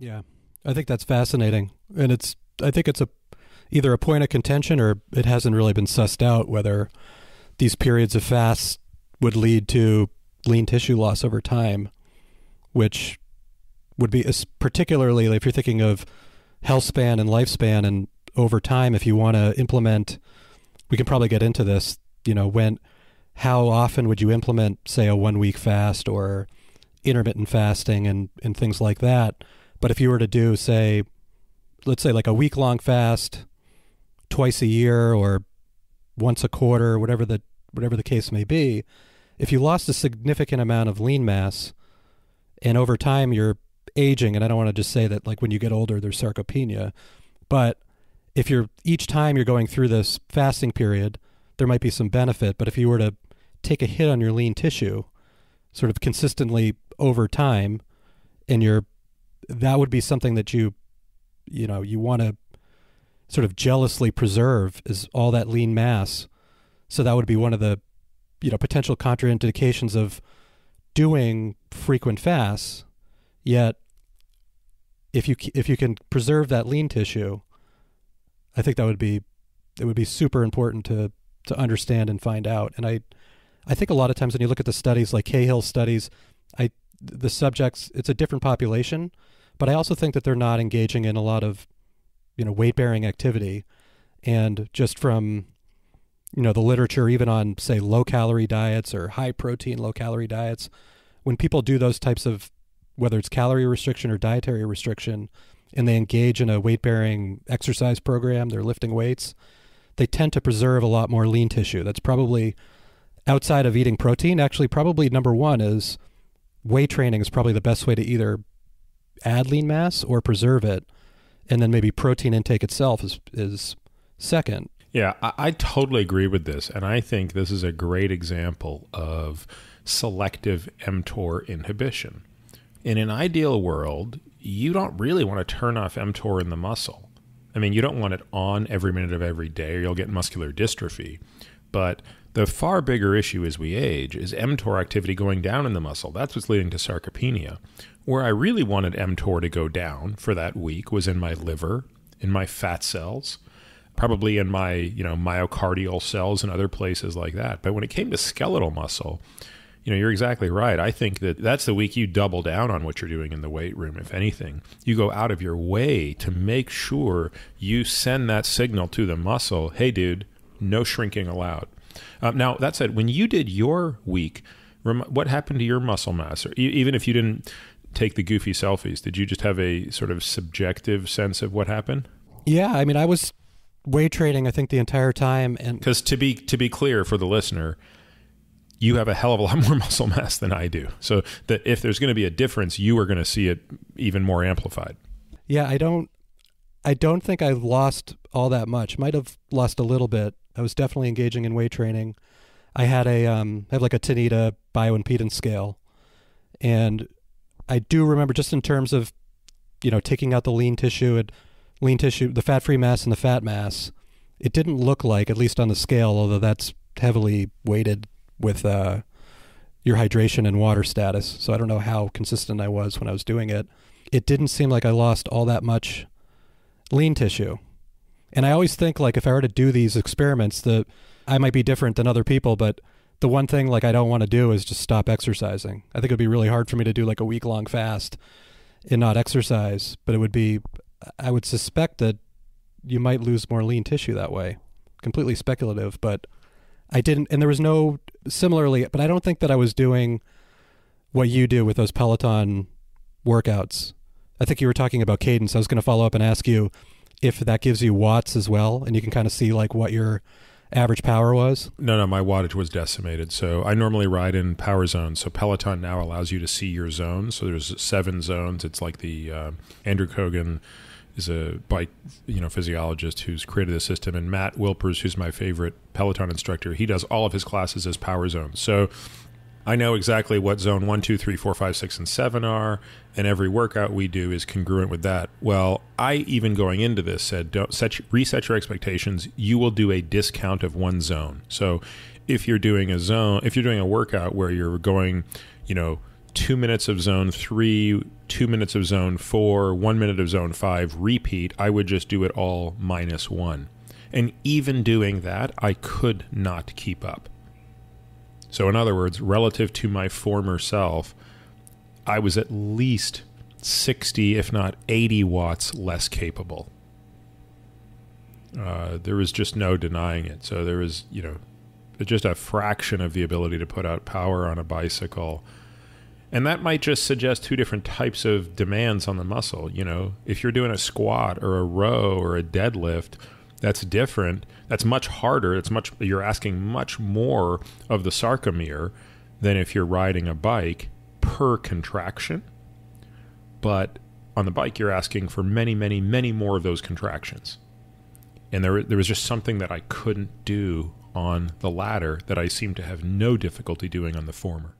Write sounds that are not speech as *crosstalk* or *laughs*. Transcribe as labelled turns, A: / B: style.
A: Yeah, I think that's fascinating, and it's I think it's a either a point of contention or it hasn't really been sussed out whether these periods of fast would lead to lean tissue loss over time, which would be particularly if you're thinking of health span and lifespan and over time if you want to implement we can probably get into this you know when how often would you implement say a one week fast or intermittent fasting and and things like that but if you were to do say let's say like a week long fast twice a year or once a quarter whatever the whatever the case may be if you lost a significant amount of lean mass and over time you're aging and I don't want to just say that like when you get older there's sarcopenia but if you're each time you're going through this fasting period there might be some benefit but if you were to take a hit on your lean tissue sort of consistently over time and you're that would be something that you you know you want to sort of jealously preserve is all that lean mass. So that would be one of the you know potential contraindications of doing frequent fasts. Yet if you if you can preserve that lean tissue i think that would be it would be super important to to understand and find out. And i i think a lot of times when you look at the studies like cahill studies i the subjects it's a different population but i also think that they're not engaging in a lot of you know weight bearing activity. And just from you know the literature even on say low calorie diets or high protein low calorie diets when people do those types of whether it's calorie restriction or dietary restriction and they engage in a weight bearing exercise program they're lifting weights they tend to preserve a lot more lean tissue. That's probably outside of eating protein actually probably number 1 is weight training is probably the best way to either add lean mass or preserve it and then maybe protein intake itself is is second
B: yeah, I, I, totally agree with this. And I think this is a great example of selective mTOR inhibition. In an ideal world, you don't really want to turn off mTOR in the muscle. I mean, you don't want it on every minute of every day or you'll get muscular dystrophy. But the far bigger issue as we age is mTOR activity going down in the muscle. That's what's leading to sarcopenia. Where I really wanted mTOR to go down for that week was in my liver, in my fat cells, probably in my you know myocardial cells and other places like that. But when it came to skeletal muscle, you know, you're exactly right. I think that that's the week you double down on what you're doing in the weight room. If anything, you go out of your way to make sure you send that signal to the muscle. Hey, dude, no shrinking allowed. Um, now that said, when you did your week, what happened to your muscle mass? Or even if you didn't take the goofy selfies, did you just have a sort of subjective sense of what happened?
A: Yeah, I mean, I was weight training I think the entire time and
B: because to be to be clear for the listener you have a hell of a lot *laughs* more muscle mass than I do so that if there's going to be a difference you are going to see it even more amplified
A: yeah I don't I don't think I lost all that much might have lost a little bit I was definitely engaging in weight training I had a um I have like a Tanita bioimpedance scale and I do remember just in terms of you know taking out the lean tissue and lean tissue, the fat free mass and the fat mass, it didn't look like, at least on the scale, although that's heavily weighted with uh, your hydration and water status. So I don't know how consistent I was when I was doing it. It didn't seem like I lost all that much lean tissue. And I always think like if I were to do these experiments, that I might be different than other people, but the one thing like I don't want to do is just stop exercising. I think it'd be really hard for me to do like a week long fast and not exercise, but it would be I would suspect that you might lose more lean tissue that way. Completely speculative, but I didn't, and there was no similarly, but I don't think that I was doing what you do with those Peloton workouts. I think you were talking about cadence. I was going to follow up and ask you if that gives you watts as well, and you can kind of see like what your average power was?
B: No, no, my wattage was decimated. So I normally ride in power zones. So Peloton now allows you to see your zones. So there's seven zones. It's like the uh, Andrew Coggan is a bike you know physiologist who's created the system, and Matt Wilpers, who's my favorite Peloton instructor, he does all of his classes as power zones. So I know exactly what zone one, two, three, four, five, six, and seven are, and every workout we do is congruent with that. Well, I even going into this said, don't set reset your expectations. You will do a discount of one zone. So if you're doing a zone, if you're doing a workout where you're going, you know, two minutes of zone three, two minutes of zone four, one minute of zone five, repeat, I would just do it all minus one. And even doing that, I could not keep up. So, in other words, relative to my former self, I was at least 60, if not 80 watts less capable. Uh, there was just no denying it. So, there was, you know, just a fraction of the ability to put out power on a bicycle. And that might just suggest two different types of demands on the muscle. You know, if you're doing a squat or a row or a deadlift, that's different. That's much harder. It's much you're asking much more of the sarcomere than if you're riding a bike per contraction. But on the bike you're asking for many, many, many more of those contractions. And there there was just something that I couldn't do on the latter that I seem to have no difficulty doing on the former.